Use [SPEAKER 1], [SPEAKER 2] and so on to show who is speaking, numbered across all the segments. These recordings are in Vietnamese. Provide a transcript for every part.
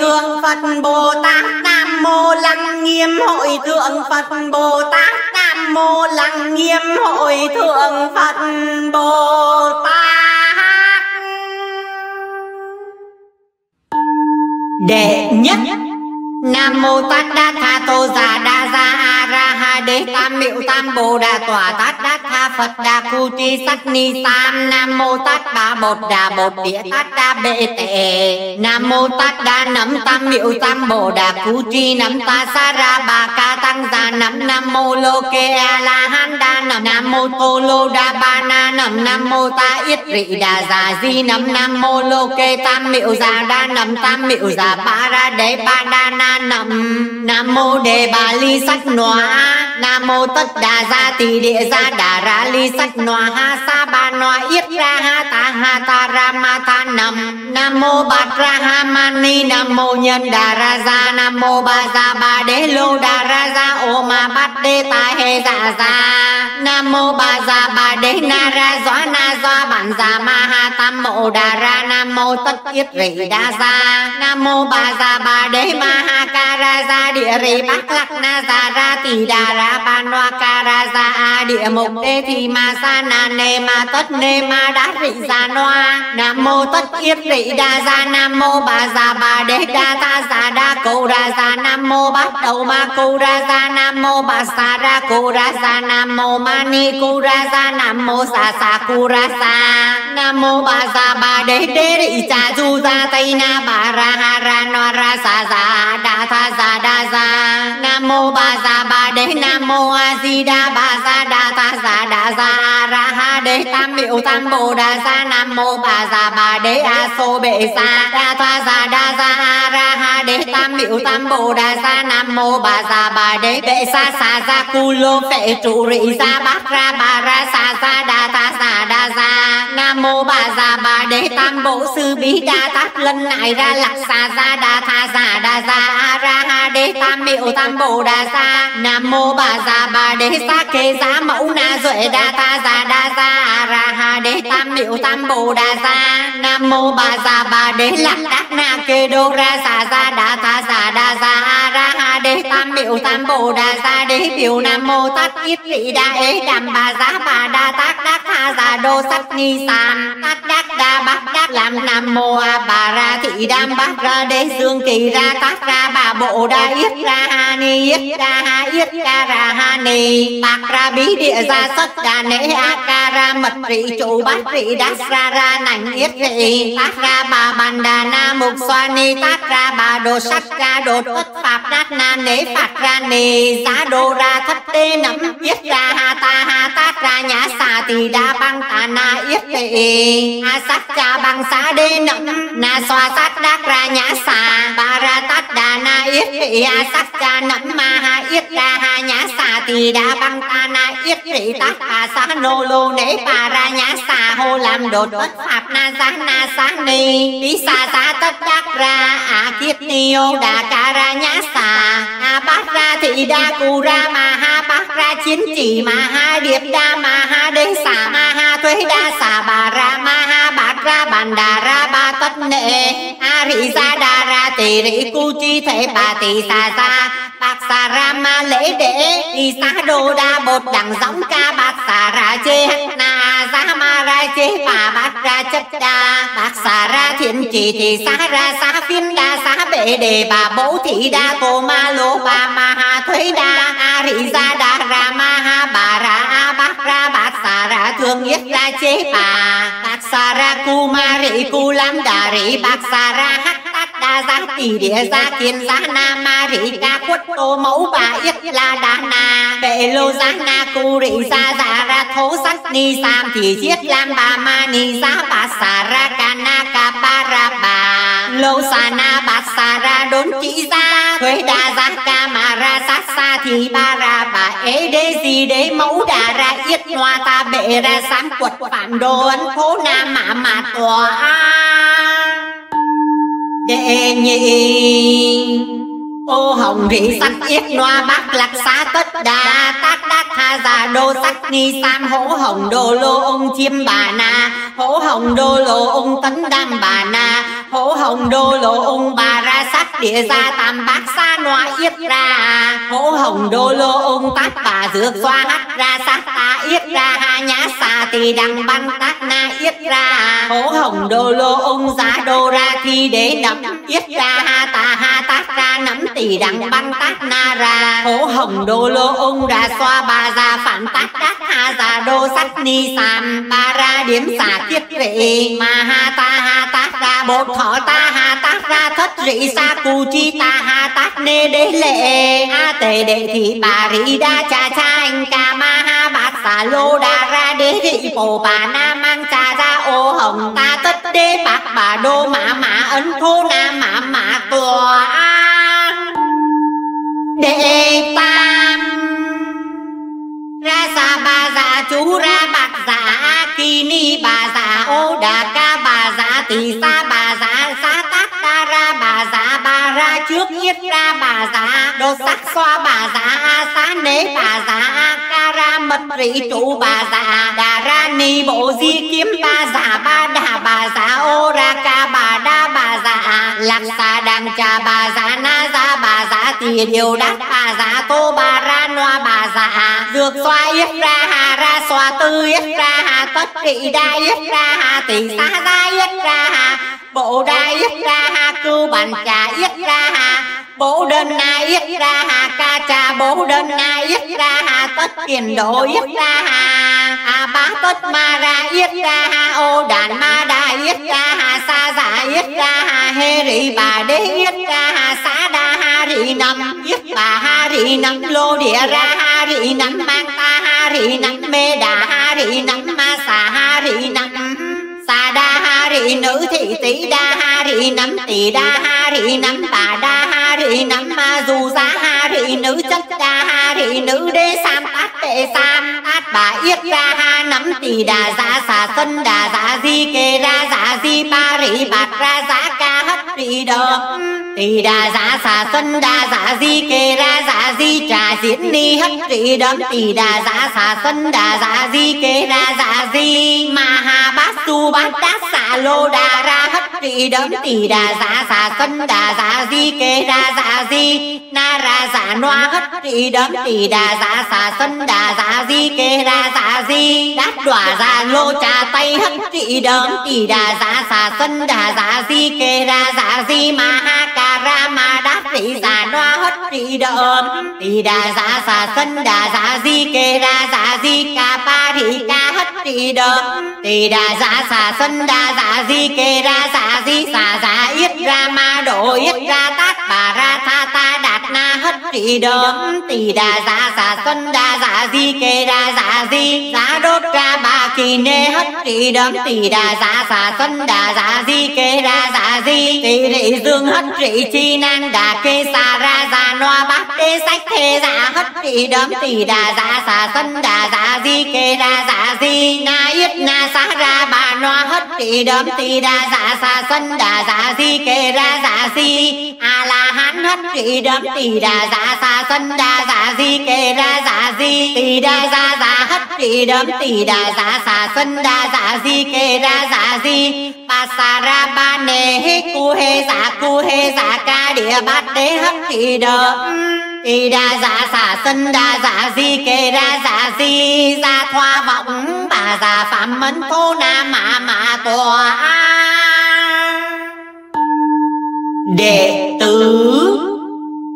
[SPEAKER 1] thượng Phật Bồ Tát Nam Mô Lăng Nghiêm. Hội thượng Phật Bồ Tát Nam Mô Lăng Nghiêm. Hội thượng Phật Bồ Tát. Đệ nhất. Nam Mô Tát Đa Tha Tô Già Đa Gia A Ra Ha Đế Tam Miệu Tam Bồ Đà Tỏa Tát Đa Tha Phật Đà Cu Tri Sắc Ni san Nam Mô Tát Ba Bột Đà Bột Địa Tát Đa Bệ Tệ Nam Mô Tát Đa Nắm Tam Miệu Tam Bồ Đà Cu Tri Nắm Ta Sa Ra Bà Ca Tăng Già Nắm Nam Mô Lô Kê A La Han Đa Nắm Nam Mô Tô Lô Đa Ba Na Nắm Nam Mô Ta Yết Rị Đà Già Di Nắm Nam Mô Lô Kê Tam Miệu Già Đa Nắm Tam Miệu Già Ba Ra Đế Ba Đa Na Nắm Nam Mô Đề Bà Ly Sắc Nóa Nam Mô Tất Đà Gia Tỳ Địa Gia Đà Ra Ly Sắc Nóa Ha Sa Ba Nóa Yết Ra Ha Ta Ha Ta Ra Ma Ta Nằm. Nam Mô Bát Ra Ha Mani Nam Mô Nhân Đà Ra Gia Nam Mô Ba Gia Ba Đế Lô Đà Ra Gia. Ô Ma Bát Đê Ta Hê Dạ Gia. Nam Mô Ba Gia Ba Đế Na Ra Doa Na Doa Bản Gia Ma Ha Tam Mộ Đà Ra. Nam Mô Tất Yết Rị Đa Gia. Nam Mô Ba Gia Ba Đế Ma Ha Ca Ra Gia. Địa Rị Bắc Lắc Na Gia Ra Tỳ Đà Ra Ban Đoa Ca Ra Gia. A Địa Mục Đê thì Ma Sa Na Nê Ma Tất Nê Ma đã Rị Gia Noa, Nam Mô Tất Yết Rị Đa Gia, Nam Mô bà già bà Đế Đa Ta già Đa Cô Ra già, Nam Mô bắt Đầu Ma Cô Ra già, Nam Mô bà Sa Ra Cô Ra già, Nam Mô Mani Cô Ra già, Nam Mô Sa Sa Cô Ra già, Nam Mô bà già bà Đế Đế Rị Cha Du Gia Tây Na bà Ra Ha Ra No Ra Sa già Đa Tha già Đa già Nam Mô bà già bà Đế, Nam Mô A Di Đà bà Tha Gia Đa Gia A Ra Ha Đế Tam Miệu Tam Bồ Đà Gia Nam Mô bà già bà Đế A Sô Bệ Sa Đa Tha già Đa Gia A Ra Ha Đế Tam Miệu Tam Bồ Đà Gia Nam Mô bà già bà Đế Bệ Sa Sa Gia Cu Lô Phệ Trụ Rị Gia Bát Ra Ba Ra Sa Gia Đa Tha già Đa Gia Nam Mô bà già bà Đế Tam Bộ Sư Bí Đa Tát Lân Nại Ra Lạc Sa Gia Đa Tha già Đa Gia A Ra Ha Đế Tam Miệu Tam Bồ Đà Gia Nam Mô Bà già bà Đế Sa Kê Giá Mẫu Na Duệ Đa Ta già Đa Gia A Ra Ha Đế Tam Miệu Tam Bồ Đà Gia Nam Mô Bà Gia Ba Đế Lạc Đắc Na Kê Đô Ra xà Gia đà Tha Gia Đa Gia A Ra Ha Đế Tam Miệu Tam Bồ Đà Gia Đế Biểu Nam Mô Tát Ít vị Đa Ế Đàm Bà Giá Bà Đa tác Đắc Tha già Đô Sắc Ni Sàn Tát Đắc Đa Bát Đắc Làm Nam Mô A Bà Ra Thị Đam Bát Ra Đế Dương Kỳ Ra Tát Ra Bà Bộ Đa Yết Ra Ha Ni Yết Ra Ha Yết ra Ra Ha Ni Bạc Ra Bí Địa Gia Sắc Đà Nễ A Ca Ra Mật Rị Chủ Bát Rị Đát Ra Ra nành Yết Rị Tát Ra Bà Bàn Đà Na Mục Xoa Ni Tát Ra Bà Đồ Sắc Ra Đồ Tất Pháp Đát Na Nế Phạt Ra Ni Giá Đô Ra Thất Tê Nấm Yết Ra Ha Ta Ha Tát Ra Nhã Xà Tỳ Đa Băng Tà Na Yết Rị A Sắc Cha Băng Xá Đê Nấm Na Xoa Sát đa Ra Nhã Xà, Ba Ra Tát Đà Na Yết thị A Sắc Cha Nấm Ma Ha Yết Ra Ha Nhã Xà Tỳ Đa Băng Ta Na Yết thị Tát Bà Xá Nô Lô Nế Bà Ra Nhã Xà, Hô Làm Đột bất Pháp Na Giá Na Xá Ni. Ni Xà sa Tất Đắc Ra à A Kiết Ni Ô Đà Ca Ra Nhã Xà. A Bát Ra Thị Đa Cù Ra Ma Ha, Bát Ra Chiến Chỉ Ma Ha, Điệp Đa Ma Ha, Đế Xà Ma Ha, Thuế Đa Xà Bà Ra Ma Ha, Bát Ra Bàn Đà Nệ. A Rị sa đa Ra Tỳ Rị Cu Chi Thể Bà Tỳ sa sa Bạc xà ra ma lễ đệ. Y sa đô đa bột đẳng giống ca bạc xà ra chê. Na giá ma ra chê bà bạc ra chất đa. Bạc xà ra thiện chỉ thì sa ra sa phiên đa sa bệ đề bà bố thị đa cô ma lô bà ma ha thuế đa. A rị sa đa ra ma ha bà ra a bạc ra bạc xà ra thương yết ra chê bà bạc xà ma ri ku lam da ri bạc xà ra tát đa giá tỷ địa gia kiên giá na ma ri ca khuất tô mẫu bà yết la đà na. Bệ lô giá na cu rị sa dạ ra thố sắc ni sam thì chiết lam bà ma ni giá bà Sara ca na ca ba lô sa na bà xà ra đốn chỉ ra thuế đa ra ca mà ra sát xa thì ba ra bà ế đế gì đế mẫu đà ra yết noa ta bệ ra sám quật phản đồ ấn phố nam mạ mà tòa đệ nhị. Ô hồng vị sắc yết noa bác lạc xá tất đà tát đát tha già đô sắc ni sam hổ hồng đô lô ông chiêm bà na. Hổ hồng đô lô ông tấn đam bà na hổ hồng đô lô ông bà ra sắc địa gia tam bát sa noa yết ra. Hổ hồng đô lô ông tát bà dược xoa hắt ra sắc ta yết ra. Ha nhã sa tỳ đăng băng tát na yết ra. Hổ hồng đô lô ông giá đô ra thi đế nắm yết ra. Ha ta ha tát ra nắm tỳ đăng băng tát na ra. Hổ hồng đô lô ông ra xoa bà ra phản tát tát ha già đô sắc ni sàm ba ra điểm xả tiết vệ. Mà ha ta ha tát ra bột thọ ta hà tát ra thất rị sa cù chi ta hà tát nê đế lệ. A tề đệ thị bà rị đa cha cha anh ca ma ha bát xà lô đa ra đế rị phổ bà na mang cha ra ô hồng ta tất đế bạc bà đô mã mã ấn thô na mã mã tòa đệ tam, ra sa ba dạ chú ra bạc dạ kỳ ni bà già ô đà ca bà già tỳ sa bà già sa tát ta ra bà già bà ra trước nhiết ra bà già đô sắc xoa bà dạ sa nế bà dạ ca ra mật rị trụ bà già đà ra ni bộ di kiếm bà già ba đà bà già ô ra ca bà đa bà già lạc xà đàng trà bà già na thì điều đắc bà giá tô bà ra noa bà dạ dược xoa yết ra hà ra xoa tư yết ra hà tất kỵ đa yết ra hà tỷ xa ra yết ra hà bộ đa yết ra hà cư bản trà yết ra hà bố đơn na yết ra hà ca trà bố đơn na yết ra hà tất kiền độ yết ra hà hà bá tất ma ra yết ra hà ô đàn ma đa yết ra hà sa giả yết ra hà hê rị bà đế yết ra hà xã hari ha yết bà ha nam, lô địa ra ha nam, mang ta ha nam, mê đà ha nam, ma xà ha nam. Nằm sa đa ha nữ thị tỷ đa ha nam, tỷ đa ha nam, bà đa ha nam, ma dù giá ha nữ chất đa ha nữ đế sam tát tệ sam tát bà yết ra ha nắm tỷ đà giá xà sân, đà giá di kê ra, giá di ba rị bạt ra, giá ca rị đờ tỷ đà giá xà sân đà giá di kê ra giá di trà diễn ni hất rị đấm tỷ đà giá xà sân đà giá di kê ra giá di ma ha bát su bát đát xà lô đà ra hất rị đấm tỷ đà giá xà sân đà giá di kê ra giá di na ra giá noa hất rị đấm tỷ đà giá xà sân đà giá di kê ra giá di đát đỏa giá lô trà tay hất rị đấm tỷ đà giá xà sân đà giá di kê ra giá di mà ha cà ra ma đát rị giả noa hất rị đợm tỷ đà giả xà sân, đà giả di kê ra giả di ca pa thì ca hất rị đợm tỷ đà giả xà sân, đà giả di kê ra giá tỷ đấm tỷ đà giả giả xuân đà giả di kê đà giả di, giá đốt, ra bà kỳ nê hất tỷ đấm tỷ đà giả giả xuân, đà giả di kê ra giả di tỷ lệ dương hất trị chi nan, đà kê xà ra già noa bát tê sách thê giả hất tỷ đấm tỷ đà giả giả xuân, đà giả di kê ra giả di, na yết, na xá ra bà noa hất tỷ đấm tỷ đà giả giả xuân, đà giả di kê ra giả di a la hán hất rị đấm tỷ đà giá xà sân đà giá di kê ra giá di tỷ đà giá giá hất rị đấm tỷ đà giá xà sân đà giá di kê ra giá di. ba sa ra ba nê hê cu hê giá cu hê giá ca địa bát đế hất rị đấm tỷ đà giá xà sân đà giá di kê ra giá di. Gia thoa vọng bà già phạm mẫn thô na mã mã tòa đệ tử.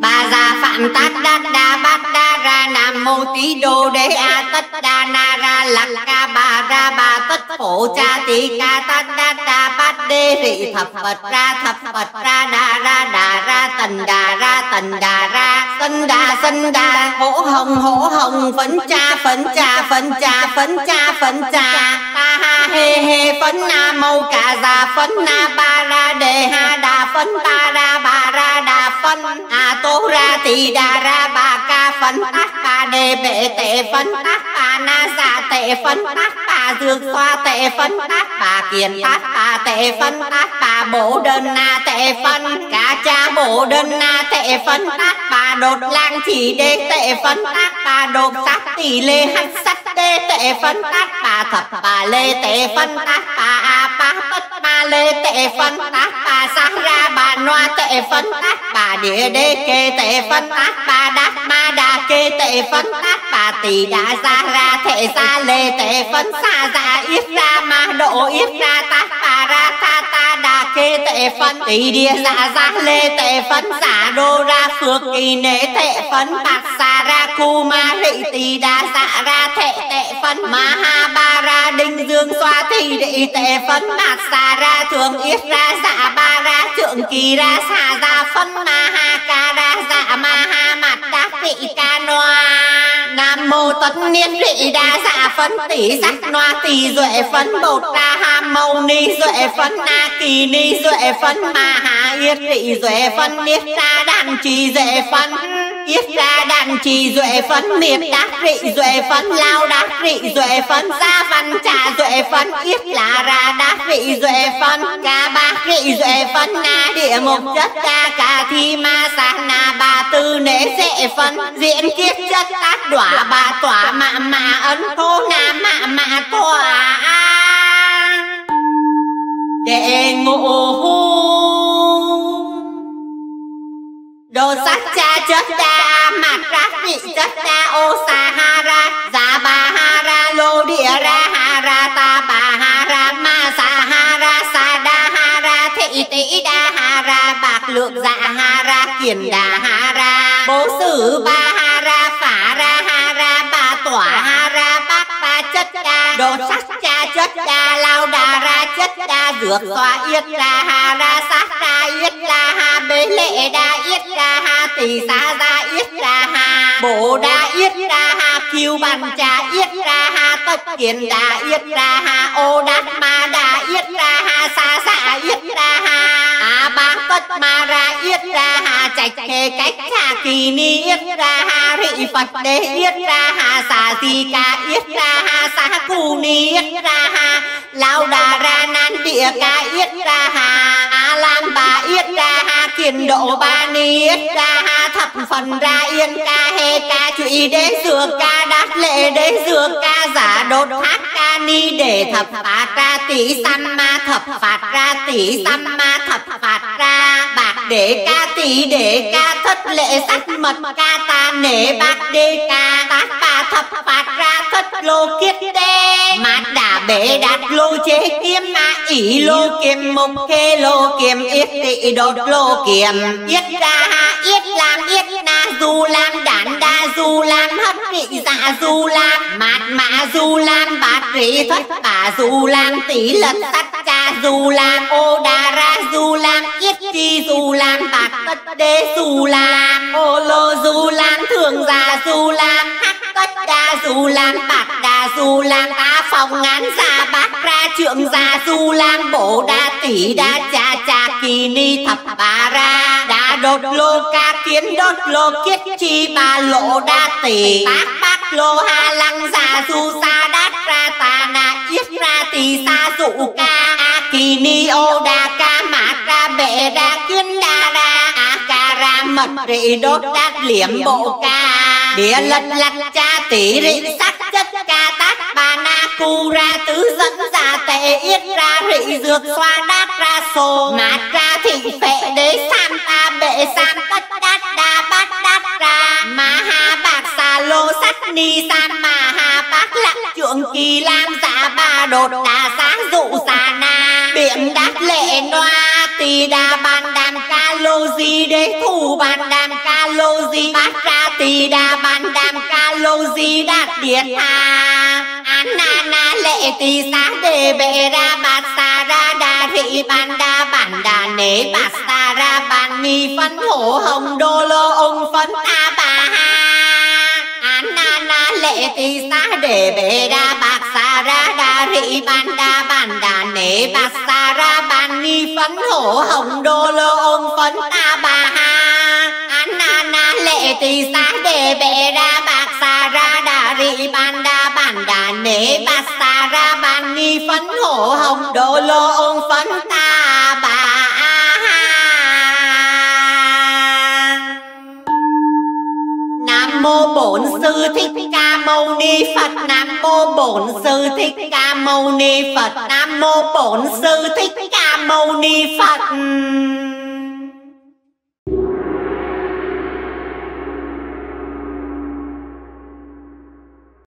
[SPEAKER 1] Bà già phạm tát đát đa bát đa nam mô tí đô đế a tất đa na ra lạc ca bà ra bà tất phổ cha tí ca tất đa đa bát đê rị thập phật ra thập phật ra đa ra đà ra tần đà ra tần đà ra sân đà sân đà hổ hồng hổ hồng phấn cha phấn cha phấn cha phấn cha phấn cha ta ha hê hê phấn na mâu cả già phấn na ba ra đề ha đà phấn ta ra bà ra đà phân a tô ra tỳ đà ra bà ca phân tát bà đề bệ tệ phân tát bà na giả tệ phân tát bà dược xoa tệ phân tát bà kiền tát bà tệ phân tát bà bổ đơn na tệ phân cả cha bổ đơn na tệ phân tát bà đột lang chỉ đê tệ phân tát bà đột sát tỷ lê hắc sắt đê tệ phân tát bà thập bà lê tệ phân tát bà a ba tất ba lê tệ phân tát bà sa ra, bà noa tệ phân tát, bà địa đê kê tệ phân tát, bà đát ma đà kê tệ phân tát, bà tỷ đà ra ra thệ ra lê tệ phân xa ra yết ra ma độ yết ra tát bà ra tha ta đà kê tệ phân tỷ địa ra ra lê tệ phân giả đô ra phước kỳ nế tệ phân bạc xa ra khu ma rị tỳ đa dạ ra thệ tệ phân ma ha ba ra đinh dương xoa thì Đị tệ phân mạt xà ra thường yết ra dạ ba ra trượng kỳ ra xà ra phân ma ha ca ra dạ ma ha mặt đắc thị ca noa nam mô tất niên rị đa dạ phân tỷ sắc noa tỳ duệ phân bột ra ham mâu ni duệ phân na kỳ ni duệ phân ma ha yết vị duệ phân niết ra đàn trì duệ phân yết ra đàn trì duệ phân miệt đắc vị duệ phân lao đắc vị duệ phân gia văn trà duệ phân yết là ra đắc vị duệ phân ca ba vị duệ phân na địa mục chất ca ca thi ma sa na ba tư nễ dệ phân diễn kiết chất tác đoạn đỏa bà tỏa mạ mạ ấn thô na mạ mạ tỏa đệ ngộ Đồ sắc cha chất đa mặt ra vị chất đa ô sa ha ra giá bà ha ra, lô địa ra ha ra, ta bà ha ra, ma sa ha ra sa đa ha ra thị tỷ đa ha ra, bạc lượng dạ ha ra, kiền đà ha ra. Bố sử ba ha Đồ sắc cha chất đa lao đà ra chất đa dược xoa yết ra, hà ra sát ra yết ra, hà bế lệ đa yết ra, hà tỳ xá ra yết ra, hà bồ đa yết ra, hà kiêu bằng trà yết ra, hà tất kiến đa yết ra, hà ô đát ma đa yết ra, hà xa xa yết ra, hà tất ma ra yết ra hà, trạch khê cách hà kỳ ni yết ra hà, rị phật đế yết ra hà, xà di ca yết ra hà, xà cù ni yết ra hà lao đà ra nan địa ca yết ra hà a lam bà yết ra hà kiền độ ba ni yết ra hà, thập phần ra yên ca hê ca, trụy đế dừa ca, đát lệ đế dừa ca, giả đốt thác ca ni để thập phạt ra tỷ san ma thập phạt ra, tỷ san ma thập phạt ra. Bạc để ca tỷ để ca, thất lệ sắc mật ca, ta nể bạc đê ca. Tác bà thập phạt ra, thất lô kiết đê. Mát đà bể đạt lô chế kiếm ma ỷ lô kiềm mục khê lô kiềm, yết tị đột lô kiềm. Yết ra ha yết làm yết na, du làm du lan hấp vị dạ du lan. Mạt mã du lan bát rỉ thất bà du lan. Tỷ lật tắt cha du lan, ô đà ra du lan. Yết chi du lan bạc tất đế du lan. Ô lô du lan thường già du lan. Hắc tất đa du lan bạc đà du lan. Ta phòng ngán già, bát ra trượng già du lan. Bổ đa, tỷ đa, cha kỳ ni thập bà ra đa đột lô ca kiến, đốt lô kiết chi ba lộ đa tỷ bác bác lô ha lăng già du sa đát ra tà na yết ra tỳ sa dụ ca a kỳ ni ô đa ca mát ra bệ ra kiến đa ra a ca ra mật rị đốt đát liễm bộ ca. Địa lật lật cha tỷ rị sắc chất ca tát bà na cu ra tứ dẫn già tệ yết ra rị dược xoa đát ra sô mát đế san ta, bệ san tất đát đa bát đát ra. Ma ha bạc xà lô sắt ni san ma ha bác lặng trượng kỳ lam, giả ba đột đà sáng dụ xà na. Biện đát lệ noa tỳ đà ban đàn ca lô di, đế thủ ban đàn ca lô di, bát ra tỳ đà ban đàn ca lô di đạt điệt hà an na na lệ tì xá, đề bệ ra bát xà ra đà thị ban đa, bản đà nế bà sa ra bàn ni phân hổ hồng, đô lô ông phân ta bà ha. An na na lệ tỳ sa, để bệ ra bạc sa, ra đà thị ban đa, bản đà nế bát sa ra bàn ni phân hổ hồng, đô lô ông phân ta bà ha. An na na lệ tỳ sa, để bệ ra bạc sa, ra đà rị ban đa, bản đà nế bát sa ni phấn hổ hồng đô lô ôn phấn ta bà. Nam mô bổn sư sư thích ca mâu ni phật. Nam mô bổn sư thích ca mâu ni phật. Nam mô bổn sư thích ca mâu ni phật.